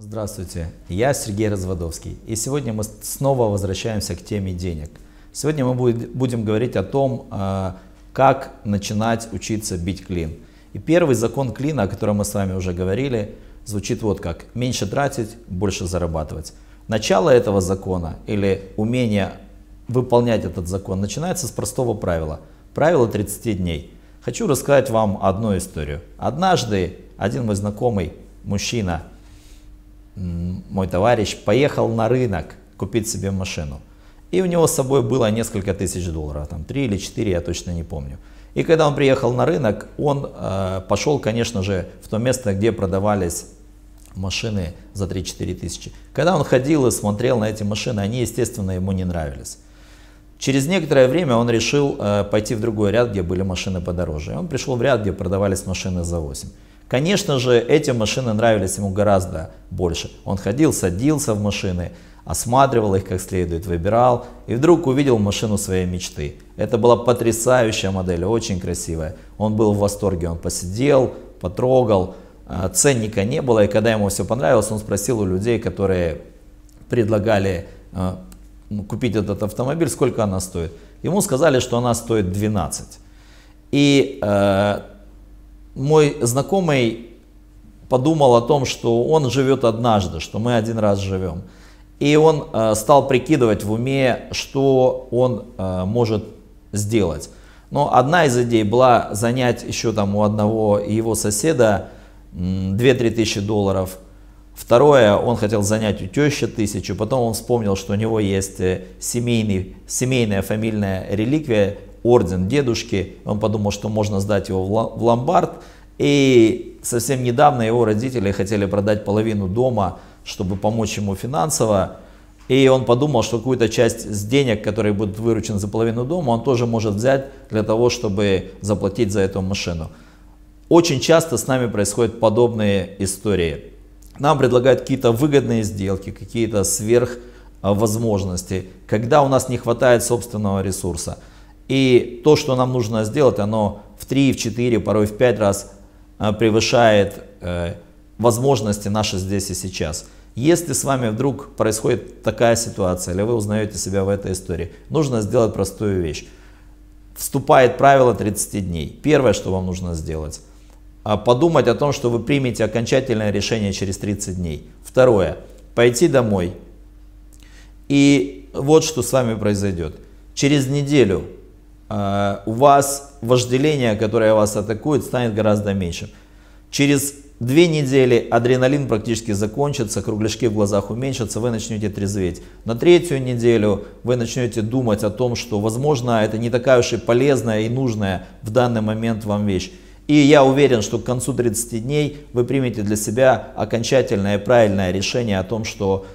Здравствуйте, я Сергей Разводовский, и сегодня мы снова возвращаемся к теме денег. Сегодня мы будем говорить о том, а, как начинать учиться бить клин. И первый закон клина, о котором мы с вами уже говорили, звучит вот как. Меньше тратить, больше зарабатывать. Начало этого закона или умение выполнять этот закон начинается с простого правила. Правило 30 дней. Хочу рассказать вам одну историю. Однажды один мой знакомый мужчина, мой товарищ, поехал на рынок купить себе машину. И у него с собой было несколько тысяч долларов, там 3 или 4, я точно не помню. И когда он приехал на рынок, он э, пошел, конечно же, в то место, где продавались машины за 3-4 тысячи. Когда он ходил и смотрел на эти машины, они, естественно, ему не нравились. Через некоторое время он решил э, пойти в другой ряд, где были машины подороже. И он пришел в ряд, где продавались машины за 8. Конечно же, эти машины нравились ему гораздо больше. Он ходил, садился в машины, осматривал их как следует, выбирал и вдруг увидел машину своей мечты. Это была потрясающая модель, очень красивая. Он был в восторге, он посидел, потрогал, а, ценника не было, и когда ему все понравилось, он спросил у людей, которые предлагали а, ну, купить этот автомобиль, сколько она стоит. Ему сказали, что она стоит 12. И э, мой знакомый подумал о том, что он живет однажды, что мы один раз живем. И он э, стал прикидывать в уме, что он э, может сделать. Но одна из идей была занять еще там у одного его соседа 2-3 тысячи долларов. Второе, он хотел занять у тещи тысячу, потом он вспомнил, что у него есть э, семейный, семейная фамильная реликвия, орден дедушки. Он подумал, что можно сдать его в ломбард. И совсем недавно его родители хотели продать половину дома, чтобы помочь ему финансово. И он подумал, что какую-то часть с денег, которые будут выручены за половину дома, он тоже может взять для того, чтобы заплатить за эту машину. Очень часто с нами происходят подобные истории. Нам предлагают какие-то выгодные сделки, какие-то сверхвозможности, когда у нас не хватает собственного ресурса. И то, что нам нужно сделать, оно в 3, в 4, порой в 5 раз а, превышает э, возможности наши здесь и сейчас. Если с вами вдруг происходит такая ситуация, или вы узнаете себя в этой истории, нужно сделать простую вещь. Вступает правило 30 дней. Первое, что вам нужно сделать – а, подумать о том, что вы примете окончательное решение через 30 дней. Второе, пойти домой. И вот что с вами произойдет. Через неделю э, у вас вожделение, которое вас атакует, станет гораздо меньше. Через две недели адреналин практически закончится, кругляшки в глазах уменьшатся, вы начнете трезветь. На третью неделю вы начнете думать о том, что, возможно, это не такая уж и полезная и нужная в данный момент вам вещь. И я уверен, что к концу 30 дней вы примете для себя окончательное и правильное решение о том, что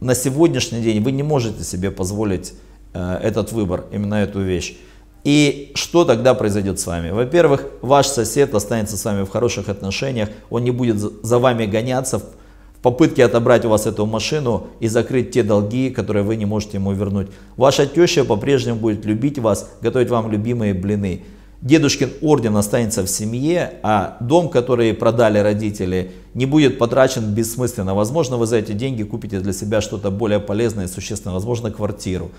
на сегодняшний день вы не можете себе позволить э, этот выбор, именно эту вещь. И что тогда произойдет с вами? Во-первых, ваш сосед останется с вами в хороших отношениях, он не будет за вами гоняться в попытке отобрать у вас эту машину и закрыть те долги, которые вы не можете ему вернуть. Ваша теща по-прежнему будет любить вас, готовить вам любимые блины. Дедушкин орден останется в семье, а дом, который продали родители, не будет потрачен бессмысленно. Возможно, вы за эти деньги купите для себя что-то более полезное и существенное, возможно, квартиру.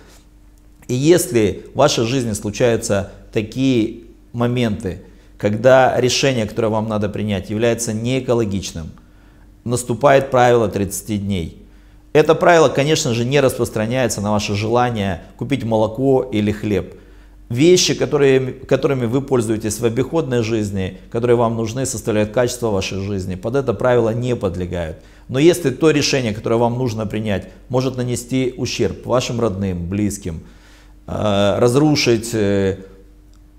И если в вашей жизни случаются такие моменты, когда решение, которое вам надо принять, является неэкологичным, наступает правило 30 дней. Это правило, конечно же, не распространяется на ваше желание купить молоко или хлеб вещи, которые, которыми вы пользуетесь в обиходной жизни, которые вам нужны, составляют качество вашей жизни, под это правило не подлегают. Но если то решение, которое вам нужно принять, может нанести ущерб вашим родным, близким, разрушить э,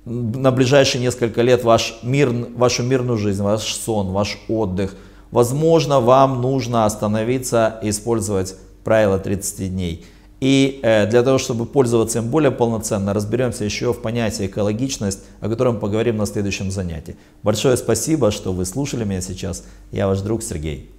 на ближайшие несколько лет ваш мир, вашу мирную жизнь, ваш сон, ваш отдых, возможно, вам нужно остановиться и использовать правило 30 дней. И э, для того, чтобы пользоваться им более полноценно, разберемся еще в понятии экологичность, о котором поговорим на следующем занятии. Большое спасибо, что вы слушали меня сейчас. Я ваш друг Сергей.